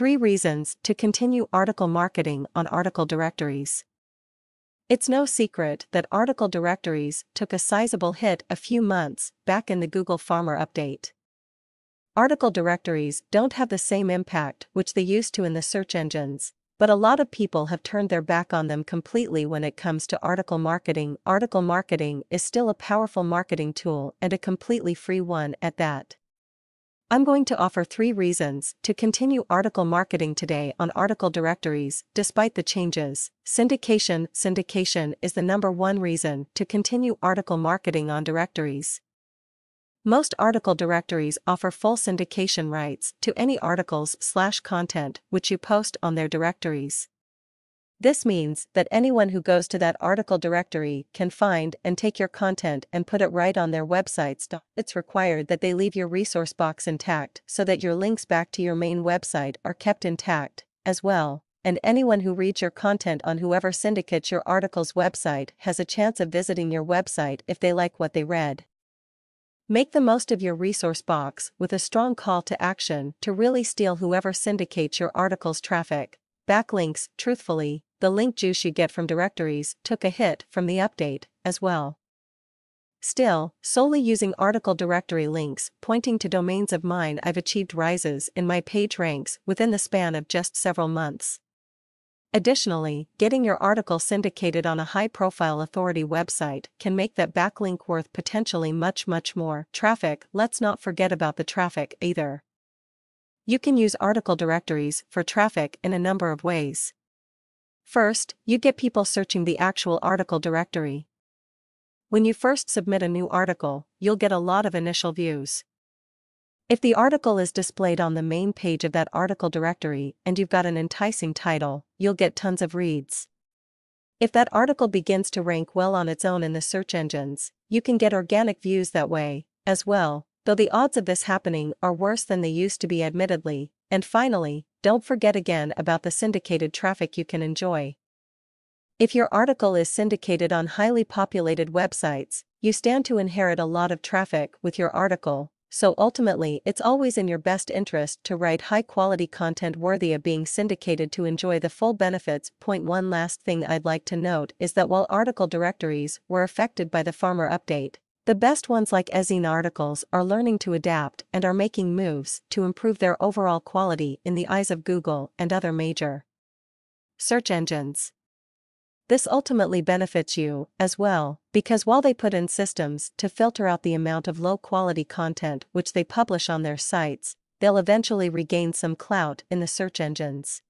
3 Reasons to Continue Article Marketing on Article Directories. It's no secret that article directories took a sizable hit a few months back in the Google Farmer update. Article directories don't have the same impact which they used to in the search engines, but a lot of people have turned their back on them completely when it comes to article marketing. Article marketing is still a powerful marketing tool and a completely free one at that. I'm going to offer three reasons to continue article marketing today on article directories, despite the changes. Syndication Syndication is the number one reason to continue article marketing on directories. Most article directories offer full syndication rights to any articles slash content which you post on their directories. This means that anyone who goes to that article directory can find and take your content and put it right on their websites. It's required that they leave your resource box intact so that your links back to your main website are kept intact, as well, and anyone who reads your content on whoever syndicates your article's website has a chance of visiting your website if they like what they read. Make the most of your resource box with a strong call to action to really steal whoever syndicates your article's traffic. Backlinks, truthfully, the link juice you get from directories took a hit from the update, as well. Still, solely using article directory links pointing to domains of mine I've achieved rises in my page ranks within the span of just several months. Additionally, getting your article syndicated on a high-profile authority website can make that backlink worth potentially much much more. Traffic, let's not forget about the traffic either. You can use article directories for traffic in a number of ways. First, you get people searching the actual article directory. When you first submit a new article, you'll get a lot of initial views. If the article is displayed on the main page of that article directory and you've got an enticing title, you'll get tons of reads. If that article begins to rank well on its own in the search engines, you can get organic views that way, as well, though the odds of this happening are worse than they used to be admittedly, and finally, don't forget again about the syndicated traffic you can enjoy. If your article is syndicated on highly populated websites, you stand to inherit a lot of traffic with your article, so ultimately it's always in your best interest to write high quality content worthy of being syndicated to enjoy the full benefits. Point one last thing I'd like to note is that while article directories were affected by the farmer update, the best ones like Ezine articles are learning to adapt and are making moves to improve their overall quality in the eyes of Google and other major search engines. This ultimately benefits you, as well, because while they put in systems to filter out the amount of low quality content which they publish on their sites, they'll eventually regain some clout in the search engines.